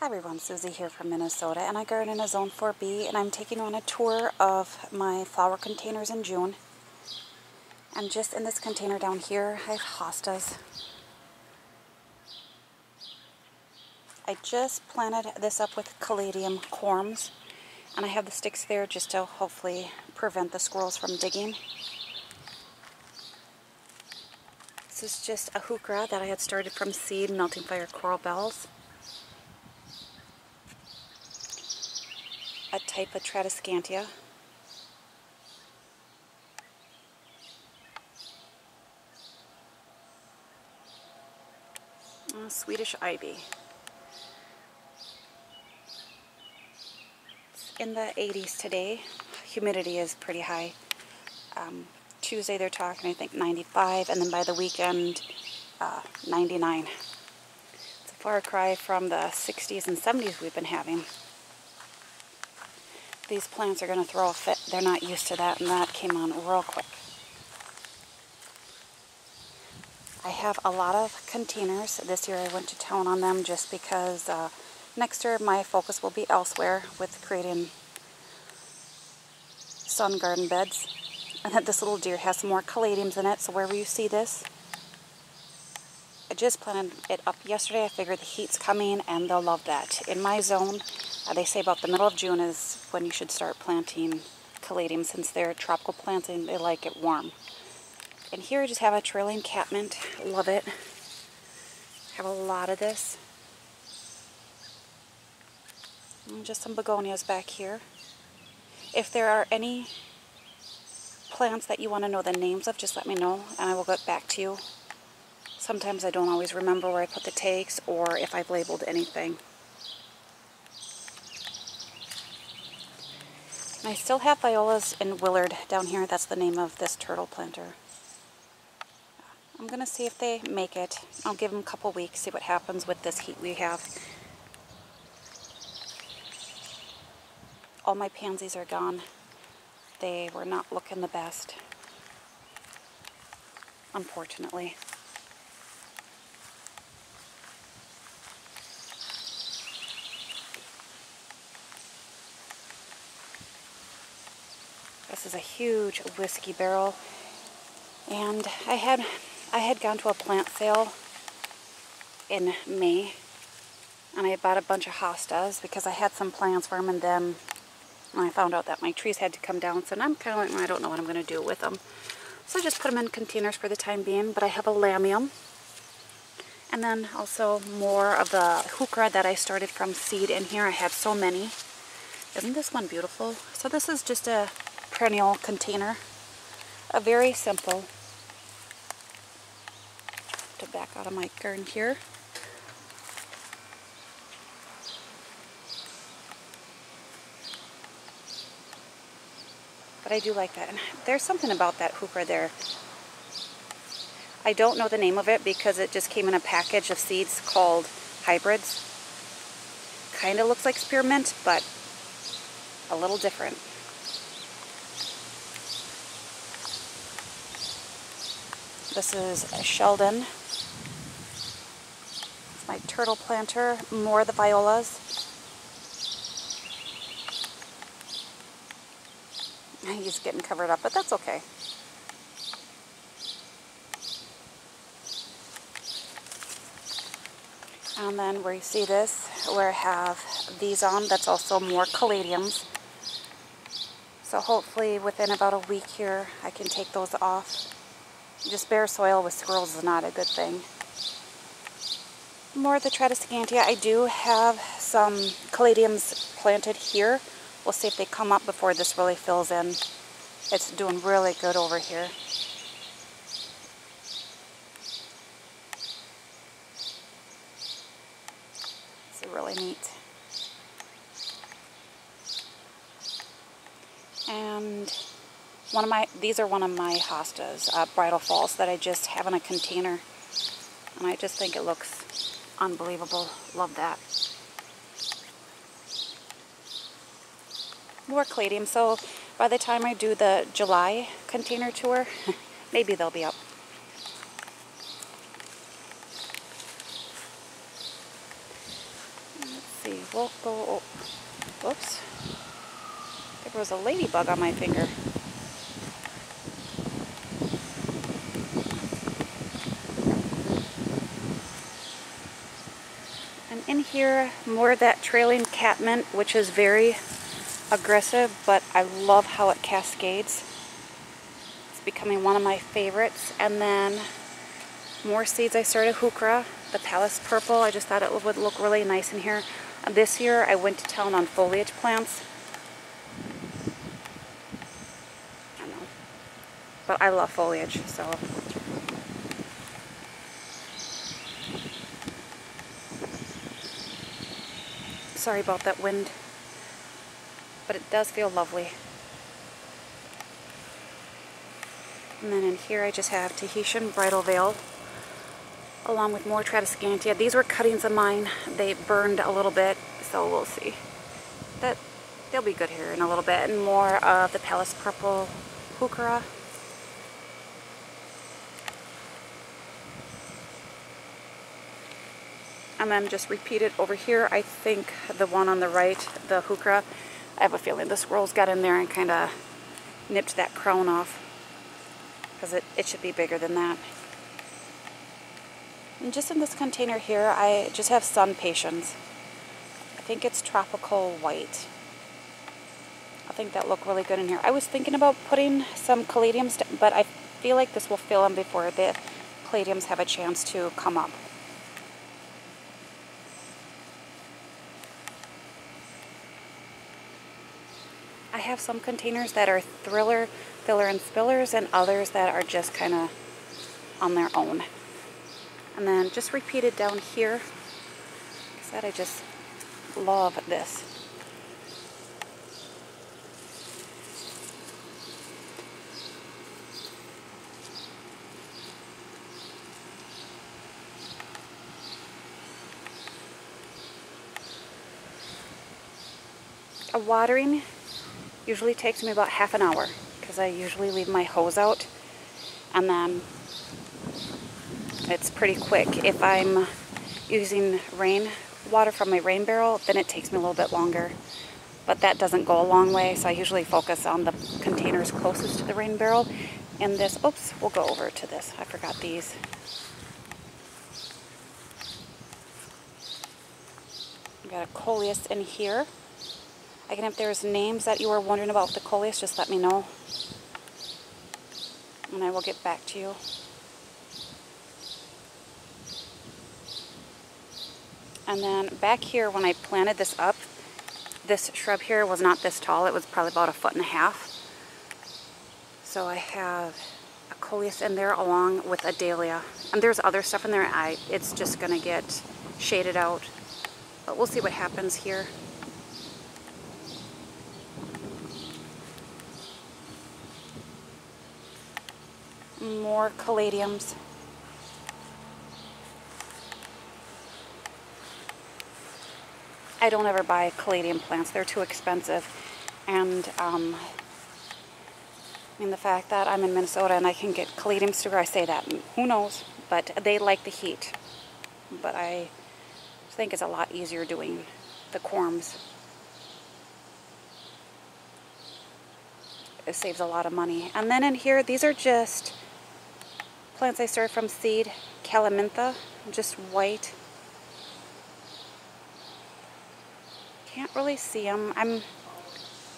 Hi everyone, Susie here from Minnesota and I garden in a Zone 4B and I'm taking on a tour of my flower containers in June. And just in this container down here, I have hostas. I just planted this up with caladium corms and I have the sticks there just to hopefully prevent the squirrels from digging. This is just a heuchera that I had started from seed, melting fire coral bells. A type of Tradescantia. Uh, Swedish ivy. It's in the 80s today. Humidity is pretty high. Um, Tuesday they're talking, I think, 95, and then by the weekend, uh, 99. It's a far cry from the 60s and 70s we've been having these plants are going to throw a fit. They're not used to that, and that came on real quick. I have a lot of containers. This year I went to town on them just because uh, next year my focus will be elsewhere with creating sun garden beds. And that this little deer has some more caladiums in it, so wherever you see this, I just planted it up yesterday. I figured the heat's coming and they'll love that. In my zone, uh, they say about the middle of June is when you should start planting caladium since they're tropical plants and they like it warm. And here I just have a trailing catmint. Love it. Have a lot of this. And just some begonias back here. If there are any plants that you want to know the names of, just let me know and I will get back to you. Sometimes I don't always remember where I put the takes or if I've labeled anything. And I still have violas in Willard down here. That's the name of this turtle planter. I'm going to see if they make it. I'll give them a couple weeks, see what happens with this heat we have. All my pansies are gone. They were not looking the best, unfortunately. This is a huge whiskey barrel. And I had I had gone to a plant sale in May and I bought a bunch of hostas because I had some plans for them and then I found out that my trees had to come down so I'm kind of like, I don't know what I'm going to do with them. So I just put them in containers for the time being, but I have a lamium. And then also more of the heuchera that I started from seed in here. I have so many. Isn't this one beautiful? So this is just a perennial container. A very simple. To back out of my garden here. But I do like that. And there's something about that hooper there. I don't know the name of it because it just came in a package of seeds called hybrids. Kind of looks like spearmint, but a little different. This is Sheldon. It's my turtle planter. More of the violas. He's getting covered up, but that's okay. And then where you see this, where I have these on, that's also more caladiums. So hopefully within about a week here, I can take those off. Just bare soil with squirrels is not a good thing. More of the Tradescantia. I do have some caladiums planted here. We'll see if they come up before this really fills in. It's doing really good over here. It's really neat. And one of my, these are one of my hostas, uh, bridal falls that I just have in a container. And I just think it looks unbelievable. Love that. More caladium. So by the time I do the July container tour, maybe they'll be up. We'll go, oops, there was a ladybug on my finger. In here, more of that trailing catmint, which is very aggressive, but I love how it cascades. It's becoming one of my favorites. And then more seeds I started, Heuchera, the Palace Purple. I just thought it would look really nice in here. This year I went to town on foliage plants. I know. But I love foliage, so. Sorry about that wind. But it does feel lovely. And then in here I just have Tahitian Bridal Veil along with more Tradescantia. These were cuttings of mine. They burned a little bit, so we'll see. That They'll be good here in a little bit. And more of the Palace Purple Heuchera. Then just repeat it over here. I think the one on the right, the Heuchera, I have a feeling the squirrels got in there and kind of nipped that crown off. Because it, it should be bigger than that. And just in this container here, I just have SunPatiens. I think it's tropical white. I think that look really good in here. I was thinking about putting some caladiums, but I feel like this will fill them before the caladiums have a chance to come up. Have some containers that are thriller, filler, and spillers, and others that are just kind of on their own. And then just repeat it down here. Like I said, I just love this. A watering usually takes me about half an hour because I usually leave my hose out and then it's pretty quick. If I'm using rain water from my rain barrel, then it takes me a little bit longer. But that doesn't go a long way, so I usually focus on the containers closest to the rain barrel. And this, oops, we'll go over to this. I forgot these. got a coleus in here. Again, if there's names that you were wondering about the coleus, just let me know. And I will get back to you. And then back here when I planted this up, this shrub here was not this tall. It was probably about a foot and a half. So I have a coleus in there along with a dahlia. And there's other stuff in there. I It's just going to get shaded out. But we'll see what happens here. More caladiums. I don't ever buy caladium plants. They're too expensive. And um, I mean, the fact that I'm in Minnesota and I can get caladiums to I say that. Who knows? But they like the heat. But I think it's a lot easier doing the corms. It saves a lot of money. And then in here, these are just plants I started from seed. Calamintha, just white. Can't really see them. I'm,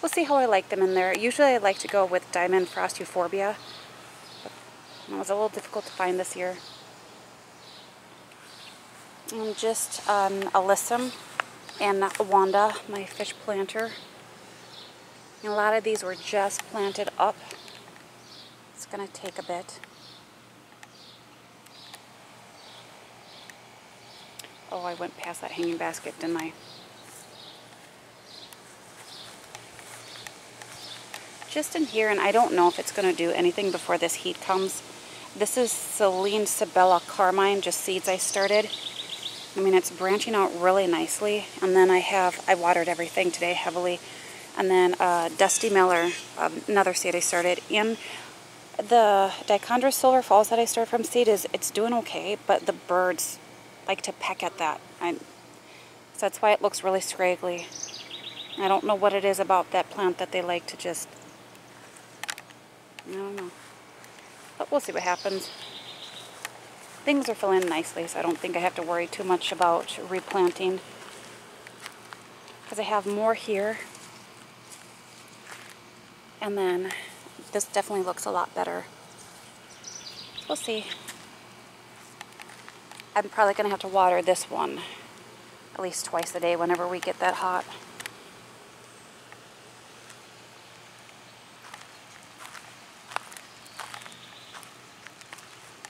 we'll see how I like them in there. Usually I like to go with Diamond Frost Euphorbia. It was a little difficult to find this year. And just um, Alyssum and Wanda, my fish planter. And a lot of these were just planted up. It's going to take a bit. Oh, I went past that hanging basket, didn't I? just in here, and I don't know if it's going to do anything before this heat comes. This is Celine Sabella Carmine, just seeds I started. I mean, it's branching out really nicely. And then I have, I watered everything today heavily. And then uh, Dusty Miller, um, another seed I started. In the Dichondra Silver Falls that I started from seed is, it's doing okay, but the birds like to peck at that. I, So that's why it looks really scraggly. I don't know what it is about that plant that they like to just, I don't know. But we'll see what happens. Things are filling nicely, so I don't think I have to worry too much about replanting. Because I have more here. And then this definitely looks a lot better. We'll see. I'm probably going to have to water this one at least twice a day whenever we get that hot.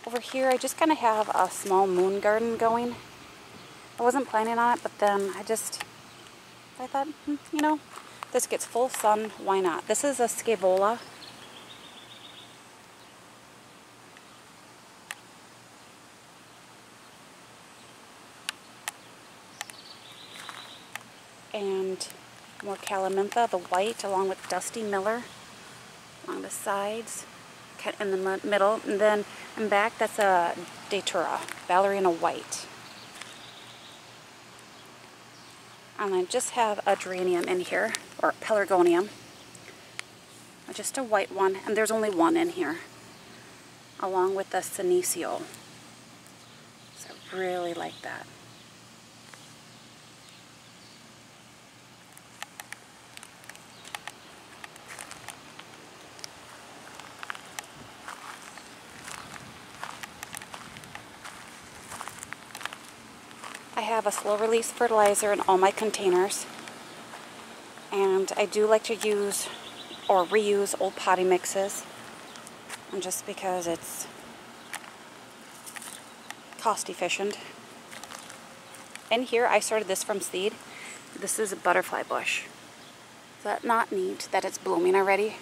Over here, I just kind of have a small moon garden going. I wasn't planning on it, but then I just, I thought, hmm, you know, this gets full sun, why not? This is a scaevola. And more Calamintha, the white, along with Dusty Miller along the sides, cut in the middle. And then in back, that's a Datura, Ballerina White. And I just have a geranium in here, or pelargonium. Just a white one, and there's only one in here, along with the senecio. So I really like that. Have a slow release fertilizer in all my containers. And I do like to use or reuse old potting mixes. And just because it's cost efficient. In here, I started this from seed. This is a butterfly bush. Is that not neat that it's blooming already?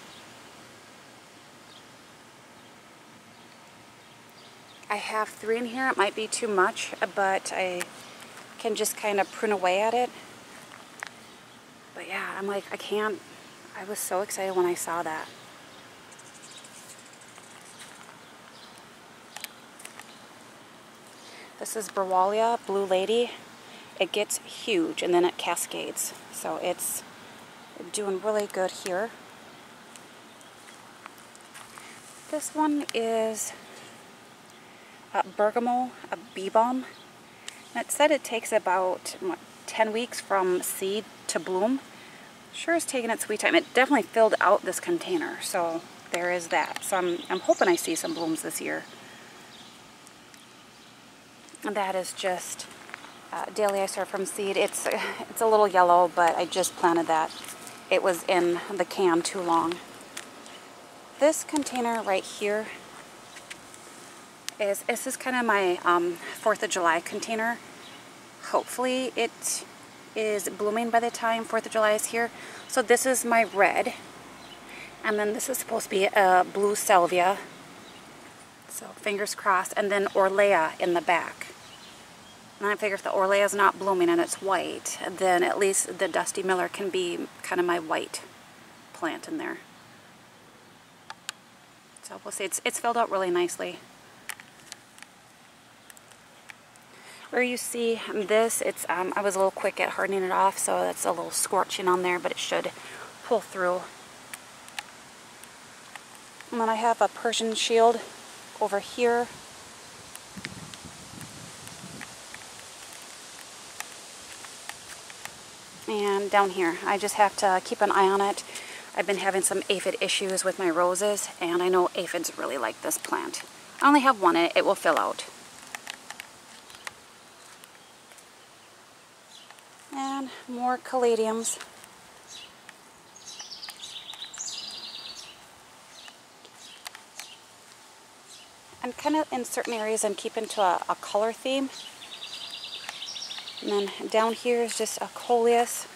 I have three in here. It might be too much, but I can just kind of prune away at it. But yeah, I'm like, I can't, I was so excited when I saw that. This is Browallia Blue Lady. It gets huge and then it cascades. So it's doing really good here. This one is a bergamot, a bee balm. It said it takes about what, 10 weeks from seed to bloom. Sure is taking its sweet time. It definitely filled out this container, so there is that. So I'm, I'm hoping I see some blooms this year. And that is just uh, Dahlia I started from seed. It's, it's a little yellow, but I just planted that. It was in the can too long. This container right here is, this is kind of my um, 4th of July container. Hopefully it is blooming by the time 4th of July is here. So this is my red. And then this is supposed to be a blue salvia. So fingers crossed. And then Orlaya in the back. And I figure if the Orlaya is not blooming and it's white, then at least the Dusty Miller can be kind of my white plant in there. So we'll see. It's, it's filled out really nicely. Where you see this, it's um, I was a little quick at hardening it off, so that's a little scorching on there, but it should pull through. And then I have a Persian shield over here. And down here, I just have to keep an eye on it. I've been having some aphid issues with my roses, and I know aphids really like this plant. I only have one, it will fill out. And more caladiums. I'm kind of in certain areas I'm keeping to a, a color theme. And then down here is just a coleus.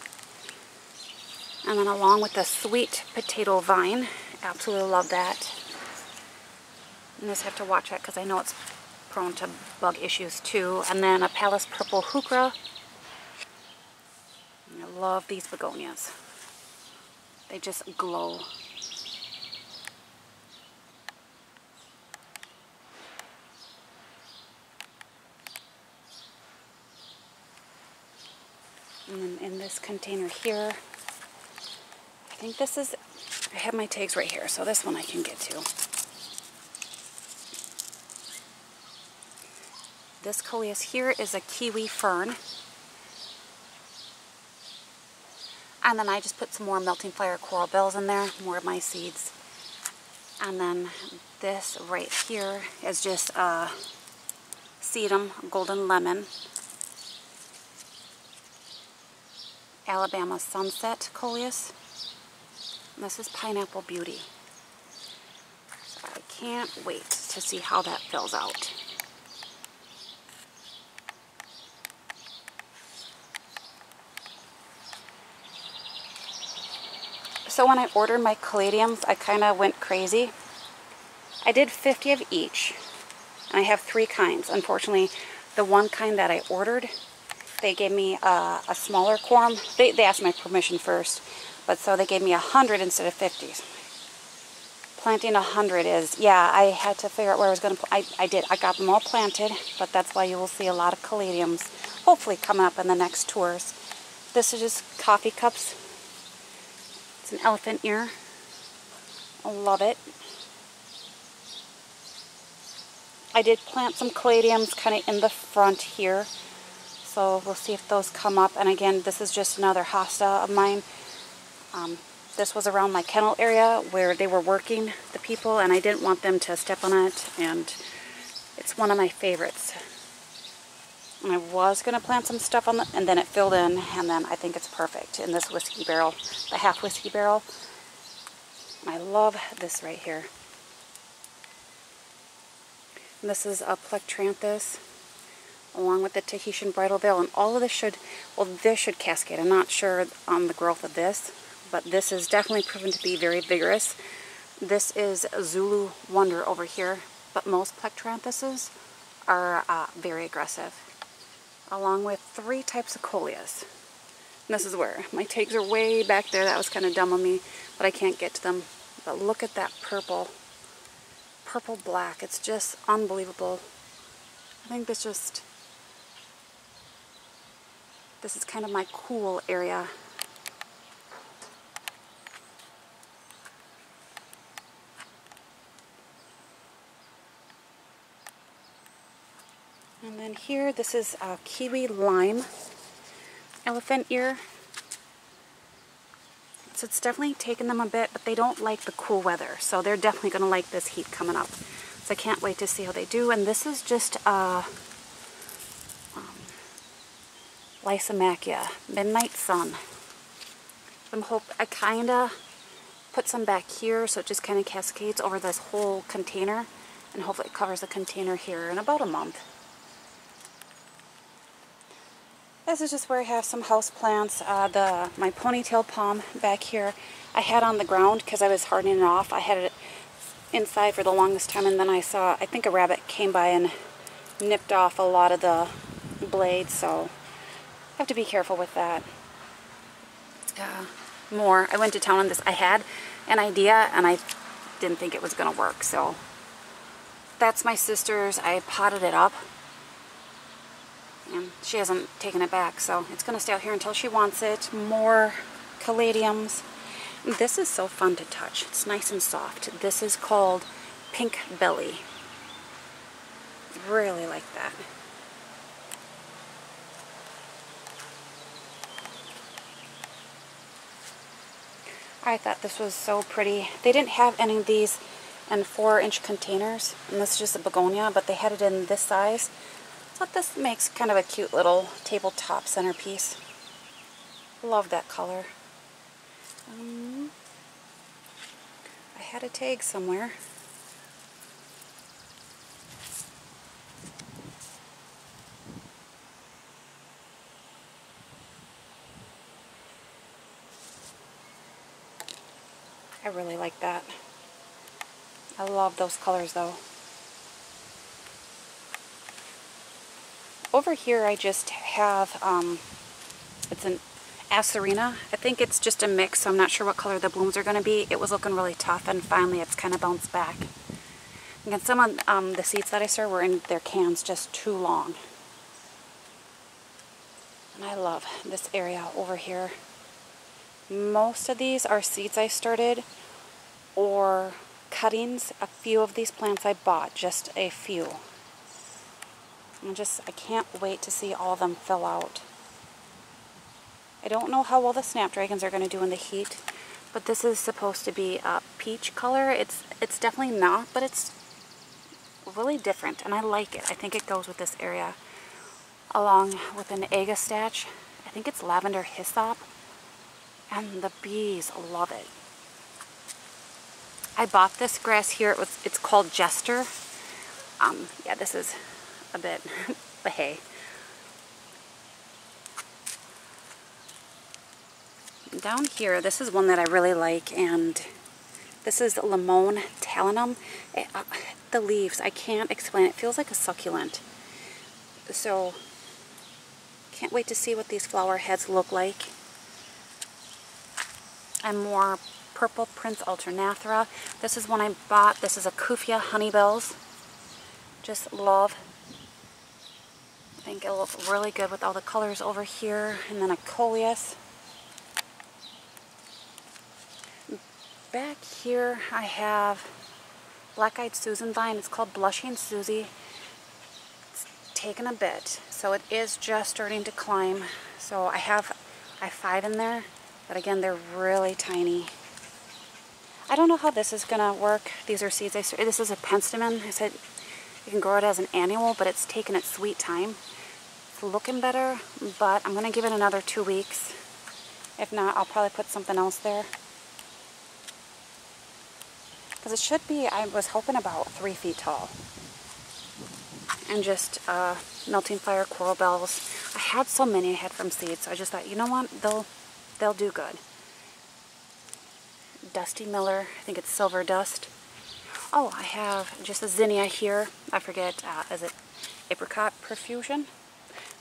And then along with the sweet potato vine. Absolutely love that. And just have to watch that because I know it's prone to bug issues too. And then a Palace Purple Heuchera. Love these begonias. They just glow. And then in this container here, I think this is, I have my tags right here, so this one I can get to. This coleus here is a kiwi fern. And then I just put some more melting fire coral bells in there, more of my seeds. And then this right here is just a sedum golden lemon. Alabama sunset coleus. And this is pineapple beauty. So I can't wait to see how that fills out. So when I ordered my caladiums, I kind of went crazy. I did 50 of each, and I have three kinds. Unfortunately, the one kind that I ordered, they gave me a, a smaller corm. They, they asked my permission first, but so they gave me 100 instead of 50. Planting 100 is, yeah, I had to figure out where I was going to, I, I did. I got them all planted, but that's why you will see a lot of caladiums, hopefully coming up in the next tours. This is just coffee cups it's an elephant ear. I love it. I did plant some caladiums kind of in the front here. So we'll see if those come up. And again, this is just another hosta of mine. Um, this was around my kennel area where they were working, the people, and I didn't want them to step on it. And it's one of my favorites. I was going to plant some stuff on the, and then it filled in, and then I think it's perfect in this whiskey barrel, the half whiskey barrel. I love this right here. And this is a Plectranthus, along with the Tahitian bridal veil, and all of this should, well, this should cascade. I'm not sure on the growth of this, but this is definitely proven to be very vigorous. This is Zulu Wonder over here, but most Plectranthuses are uh, very aggressive along with three types of coleus. And this is where my tags are way back there. That was kind of dumb of me, but I can't get to them. But look at that purple, purple black. It's just unbelievable. I think this just, this is kind of my cool area. And then here, this is a kiwi lime elephant ear. So it's definitely taken them a bit, but they don't like the cool weather. So they're definitely going to like this heat coming up. So I can't wait to see how they do. And this is just a um, Lysimachia, Midnight Sun. I'm hope I kind of put some back here so it just kind of cascades over this whole container. And hopefully it covers the container here in about a month. This is just where I have some house plants. Uh, the my ponytail palm back here, I had on the ground because I was hardening it off. I had it inside for the longest time, and then I saw, I think a rabbit came by and nipped off a lot of the blades, so I have to be careful with that. Uh, more. I went to town on this. I had an idea, and I didn't think it was going to work, so that's my sister's. I potted it up and she hasn't taken it back so it's going to stay out here until she wants it. More caladiums. This is so fun to touch. It's nice and soft. This is called pink belly. Really like that. I thought this was so pretty. They didn't have any of these in four inch containers and this is just a begonia but they had it in this size but this makes kind of a cute little tabletop centerpiece. Love that color. Um, I had a tag somewhere. I really like that. I love those colors though. Over here I just have, um, it's an Asarina. I think it's just a mix, so I'm not sure what color the blooms are going to be. It was looking really tough, and finally it's kind of bounced back. Again, some of um, the seeds that I saw were in their cans just too long. And I love this area over here. Most of these are seeds I started or cuttings. A few of these plants I bought, just a few. I'm just, I can't wait to see all of them fill out. I don't know how well the snapdragons are going to do in the heat, but this is supposed to be a peach color. It's, it's definitely not, but it's really different, and I like it. I think it goes with this area along with an agastache. I think it's lavender hyssop, and the bees love it. I bought this grass here. It was, it's called Jester. Um, yeah, this is a bit, but hey. Down here, this is one that I really like, and this is Limon Talinum. It, uh, the leaves, I can't explain. It feels like a succulent. So, can't wait to see what these flower heads look like. And more Purple Prince Alternanthera. This is one I bought. This is a Cuphea Honeybells. Just love. I think it'll look really good with all the colors over here. And then a Coleus. Back here I have Black-Eyed Susan vine. It's called Blushing Susie. It's taken a bit. So it is just starting to climb. So I have I have five in there. But again, they're really tiny. I don't know how this is going to work. These are seeds I. This is a penstemon. I said you can grow it as an annual, but it's taken its sweet time. Looking better, but I'm going to give it another two weeks. If not, I'll probably put something else there. Because it should be, I was hoping about three feet tall. And just uh, melting fire coral bells. I had so many I had from seeds, so I just thought, you know what, they'll, they'll do good. Dusty Miller. I think it's Silver Dust. Oh, I have just a zinnia here. I forget, uh, is it Apricot Profusion?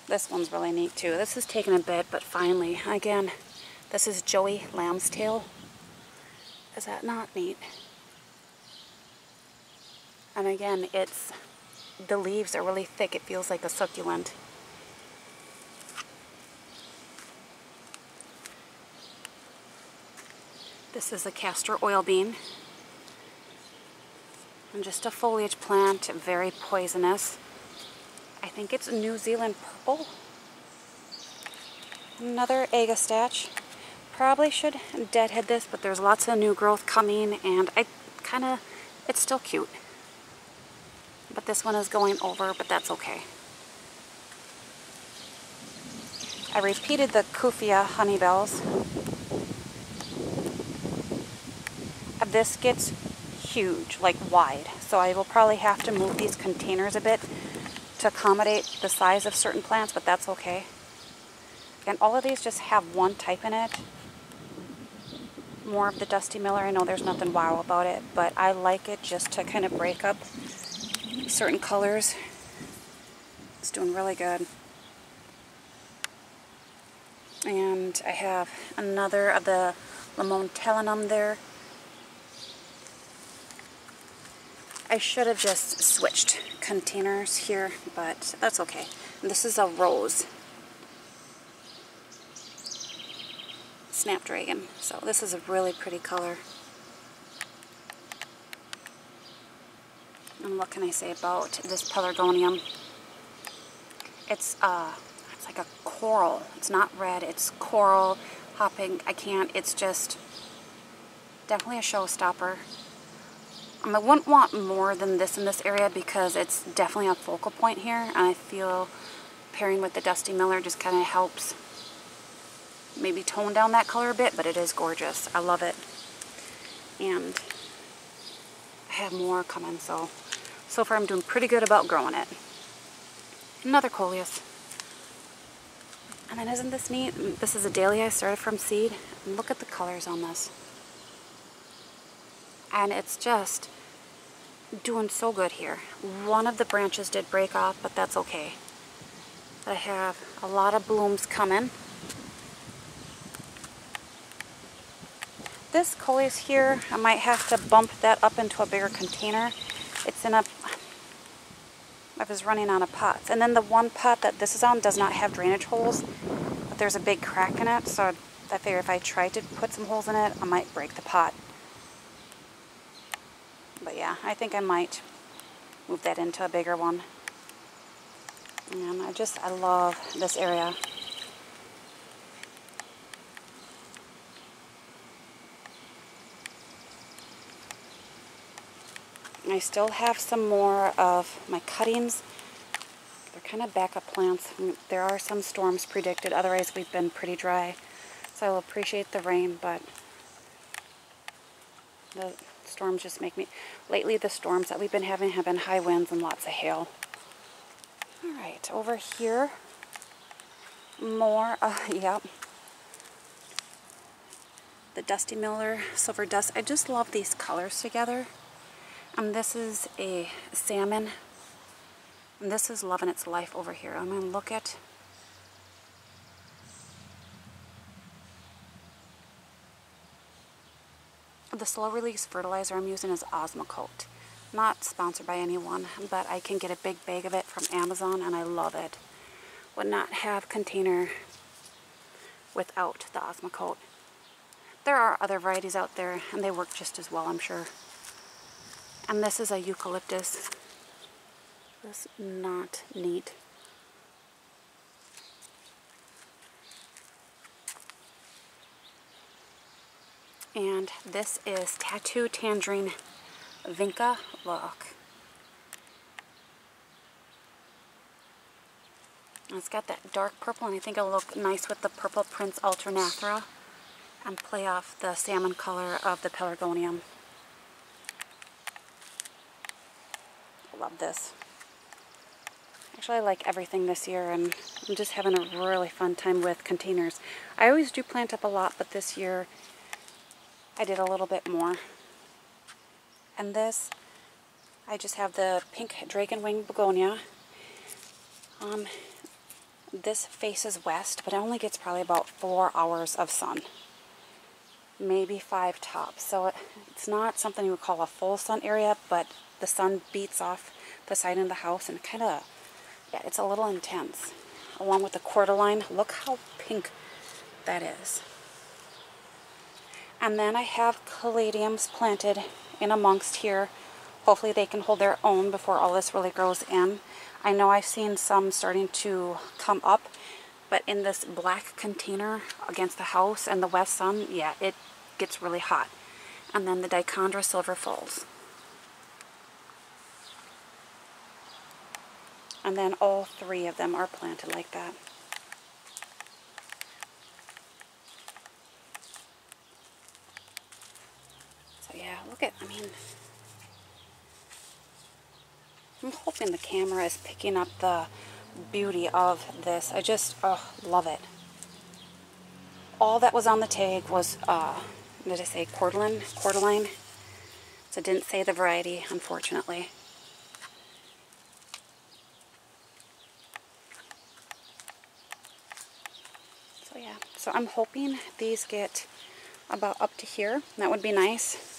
This one's really neat too. This has taken a bit, but finally, again, this is Joey Lambstail. Is that not neat? And again, it's, the leaves are really thick. It feels like a succulent. This is a castor oil bean. And just a foliage plant, very poisonous. I think it's New Zealand purple. Another agastache. Probably should deadhead this, but there's lots of new growth coming, and I kind of, it's still cute. But this one is going over, but that's okay. I repeated the Cuphea honey bells. this gets huge, like wide. So I will probably have to move these containers a bit to accommodate the size of certain plants, but that's okay. And all of these just have one type in it. More of the Dusty Miller. I know there's nothing wow about it, but I like it just to kind of break up certain colors. It's doing really good. And I have another of the Limon Talinum there. I should have just switched containers here, but that's okay. This is a rose. Snapdragon. So this is a really pretty color. And what can I say about this pelargonium? It's uh, it's like a coral. It's not red. It's coral hopping. I can't. It's just definitely a showstopper. I wouldn't want more than this in this area because it's definitely a focal point here and I feel pairing with the Dusty Miller just kind of helps maybe tone down that color a bit, but it is gorgeous. I love it. And I have more coming, so so far I'm doing pretty good about growing it. Another coleus. And then isn't this neat? This is a dahlia I started from seed. And look at the colors on this. And it's just doing so good here. One of the branches did break off, but that's okay. I have a lot of blooms coming. This coleus here, I might have to bump that up into a bigger container. It's in a, I was running out of pots. And then the one pot that this is on does not have drainage holes. but there's a big crack in it, so I figure if I tried to put some holes in it, I might break the pot. But yeah, I think I might move that into a bigger one. And I just, I love this area. I still have some more of my cuttings. They're kind of backup plants. Mm, there are some storms predicted, otherwise we've been pretty dry. So I'll appreciate the rain, but the storms just make me... Lately the storms that we've been having have been high winds and lots of hail. Alright, over here, more, uh, yep. The Dusty Miller Silver Dust. I just love these colors together. And this is a salmon. And this is loving its life over here. I'm going to look at the slow release fertilizer I'm using is Osmocote. Not sponsored by anyone, but I can get a big bag of it from Amazon and I love it. Would not have container without the Osmocote. There are other varieties out there and they work just as well, I'm sure. And this is a eucalyptus. That's not neat. And this is Tattoo Tangerine Vinca. Look. It's got that dark purple, and I think it'll look nice with the Purple Prince Alternanthera and play off the salmon color of the pelargonium. love this. Actually, I like everything this year, and I'm just having a really fun time with containers. I always do plant up a lot, but this year I did a little bit more. And this, I just have the pink dragon wing begonia. Um, this faces west, but it only gets probably about four hours of sun. Maybe five tops. So it, it's not something you would call a full sun area, but the sun beats off the side of the house and kind of, yeah, it's a little intense. Along with the cordyline, look how pink that is. And then I have caladiums planted in amongst here. Hopefully they can hold their own before all this really grows in. I know I've seen some starting to come up, but in this black container against the house and the west sun, yeah, it gets really hot. And then the Dichondra silver falls. And then all three of them are planted like that. So yeah, look at, I mean, I'm hoping the camera is picking up the beauty of this. I just, oh, love it. All that was on the tag was, uh, did I say cordyline? Cordyline. So didn't say the variety, unfortunately. So yeah, so I'm hoping these get about up to here. That would be nice.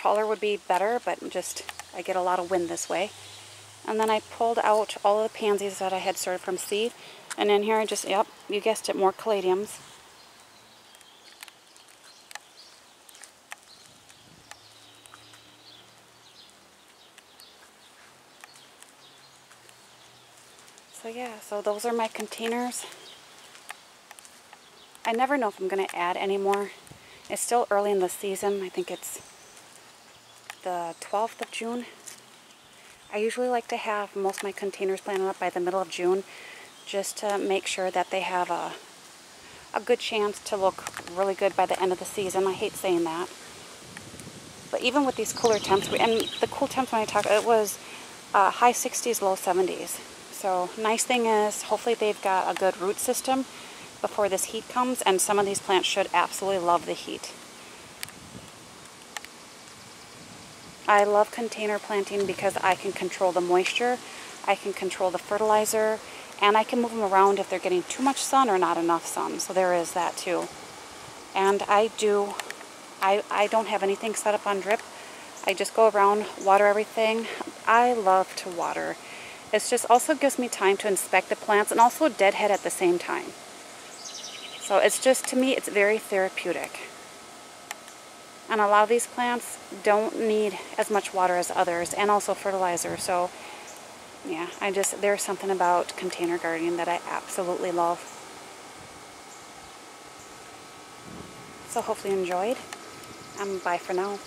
Taller would be better, but just I get a lot of wind this way. And then I pulled out all of the pansies that I had started from seed. And in here I just, yep, you guessed it, more caladiums. So yeah, so those are my containers. I never know if I'm going to add any more. It's still early in the season. I think it's the 12th of June. I usually like to have most of my containers planted up by the middle of June just to make sure that they have a, a good chance to look really good by the end of the season. I hate saying that. But even with these cooler temps, and the cool temps when I talk, it was uh, high 60s, low 70s. So nice thing is, hopefully they've got a good root system before this heat comes, and some of these plants should absolutely love the heat. I love container planting because I can control the moisture, I can control the fertilizer, and I can move them around if they're getting too much sun or not enough sun. So there is that too. And I do, I, I don't have anything set up on drip. I just go around, water everything. I love to water. It just also gives me time to inspect the plants and also deadhead at the same time. So it's just, to me, it's very therapeutic. And a lot of these plants don't need as much water as others and also fertilizer. So yeah, I just, there's something about container gardening that I absolutely love. So hopefully you enjoyed. Um, bye for now.